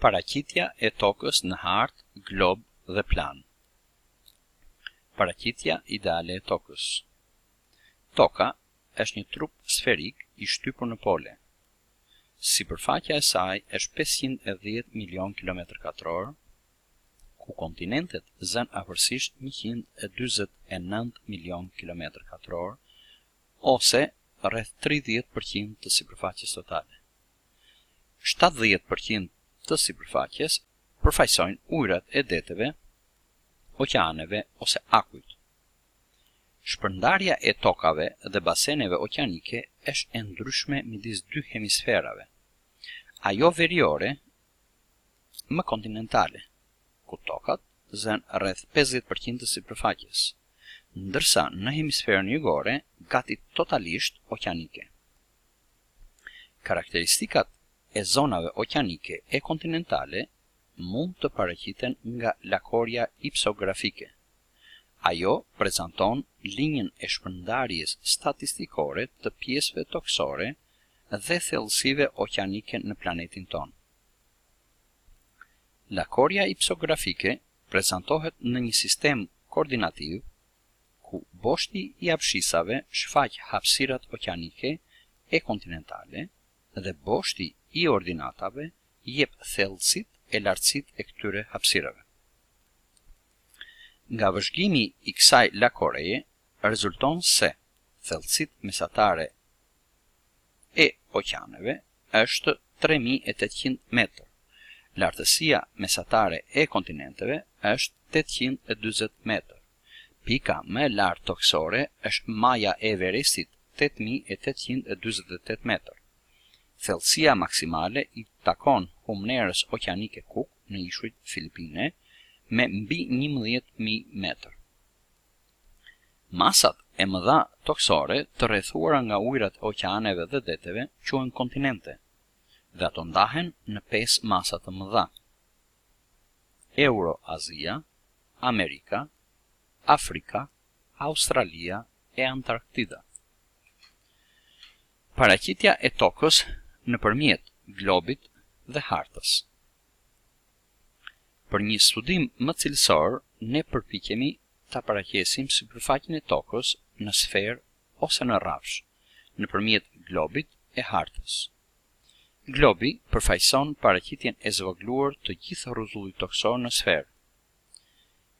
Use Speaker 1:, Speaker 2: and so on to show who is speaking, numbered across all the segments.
Speaker 1: Paraqitja e Tokës në hartë, glob dhe plan. Paraqitja ideale e Tokës. Toka është një trup sferik i shtypur në pole. Sipërfaqja e saj është pesëqind e dhjetë milionë kilometër katrorë, ku kontinentet zënë afërsisht njëqind e dyzet e nëntë milionë kilometër katrorë, ose rreth tridhjetë për qind të sipërfaqes totale. shtatëdhjetë për qind të sipërfaqes përfaqësojnë ujërat e deteve, oqeaneve ose akujt. Shpërndarja e tokave dhe baseneve oqeanike është e ndryshme midis dy hemisferave, ajo veriore më kontinentale, ku tokat zënë rreth pesëdhjetë për qind të sipërfaqes, ndërsa në hemisferën jugore gati totalisht oqeanike. Karakteristikat e zonave oqeanike e kontinentale mund të paraqiten nga lakorja ipsografike. Ajo prezanton linjën e shpërndarjes statistikore të pjesëve tokësore dhe thellësive oqeanike në planetin tonë. Lakorja ipsografike prezantohet në një sistem koordinativ ku boshti i abshisave shfaq hapësirat oqeanike e kontinentale dhe boshti i ordinatave jep thellësitë e lartësitë e këtyre hapësirave. Nga vëzhgimi i kësaj lakoreje rezulton se thellësitë mesatare e oqeaneve është tre mijë e tetëqind metër, lartësia mesatare e kontinenteve është tetëqind e dyzet metër, pika më e lartë tokësore është maja e Everestit tetë mijë e tetëqind e dyzet e tetë metër. Thellësia maksimale i takon humnerës oqeanike Cook në ishujt Filipine me mbi njëmbëdhjetë mijë metër. Masat e mëdha tokësore të rrethuara nga ujërat e oqeaneve dhe deteve quhen kontinente, dhe ato ndahen në pesë masa të mëdha, Euro-Azia, Amerika, Afrika, Australia e Antarktida. Paraqitja e Tokës nëpërmjet globit dhe hartës. Për një studim më cilësor, ne përpiqemi ta paraqesim sipërfaqen e Tokës në sferë ose në rrafsh, nëpërmjet globit e hartës. Globi përfaqëson paraqitjen e zvogëluar të gjithë rruzullit tokësor në sferë.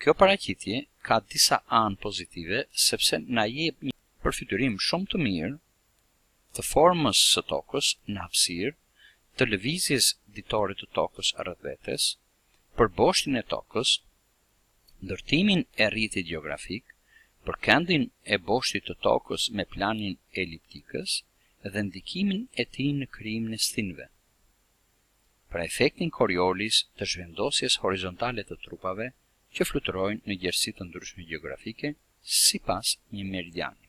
Speaker 1: Kjo paraqitje ka disa anë pozitive sepse na jep një përfytyrim shumë të mirë të formës së tokës në hapësirë, të lëvizjes ditore të tokës rreth vetes, për boshtin e tokës, ndërtimin e rrjetit gjeografik, për këndin e boshtit të tokës me planin e eliptikës dhe ndikimin e tij në krijimin e stinëve, për efektin Coriolis të zhvendosjes horizontale të trupave që fluturojnë në gjerësi të ndryshme gjeografike sipas një meridiani.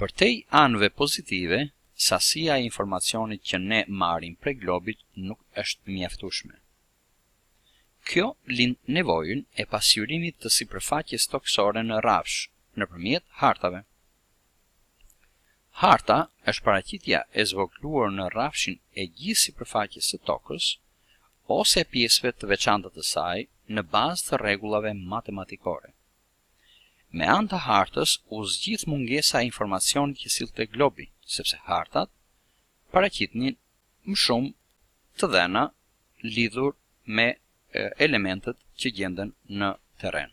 Speaker 1: Përtej anëve pozitive, sasia e informacionit që ne marrim prej globit nuk është mjaftueshme. Kjo lind nevojën e pasqyrimit të sipërfaqes tokësore në rrafsh nëpërmjet hartave. Harta është paraqitja e zvogëluar në rrafsh e gjithë sipërfaqes së Tokës ose e pjesëve të veçanta të saj në bazë të rregullave matematikore. Me anë të hartës u zgjidh mungesa e informacionit që sillte globi, sepse hartat paraqitnin më shumë të dhëna lidhur me elementet që gjenden në terren.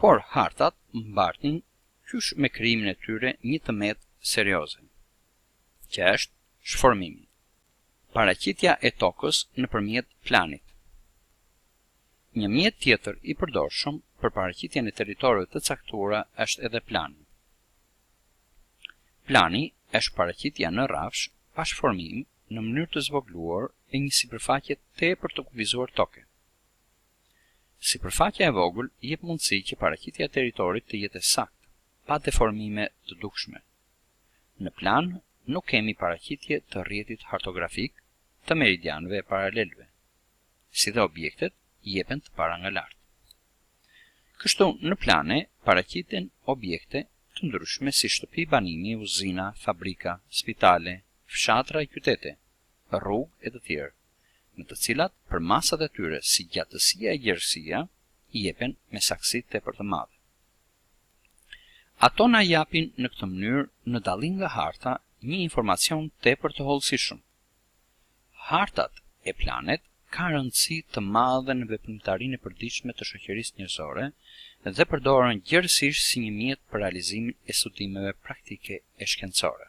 Speaker 1: Por hartat mbartnin qysh me krijimin e tyre një të metë serioze, që është shformimi. Paraqitja e tokës nëpërmjet planit Një mjet tjetër i përdorshëm për paraqitjen e territoreve të caktuara është edhe plani. Plani është paraqitja në rrafsh pa shformim në mënyrë të zvogëluar e një sipërfaqe tepër të kufizuar toke. Sipërfaqja e vogël jep mundësi që paraqitja e territorit të jetë e saktë, pa deformime të dukshme. Në plan nuk kemi paraqitje të rrjetit hartografik të meridianëve e paralelëve, si dhe objektet jepen të para nga lart. Kështu në plane paraqiten objekte të ndryshme si shtëpi banimi, uzina, fabrika, spitale, fshatra e qytete, rrugë e të tjerë, në të cilat përmasat e tyre si gjatësia e gjerësia jepen me saktësi tepër të madhe. Ato na japin në këtë mënyrë, në dallim nga harta, një informacion tepër të hollësishëm. Hartat e planet kanë rëndësi të madhe në veprimtarinë e përditshme të shoqërisë njerëzore dhe përdoren gjerësisht si një mjet për realizimin e studimeve praktike e shkencore.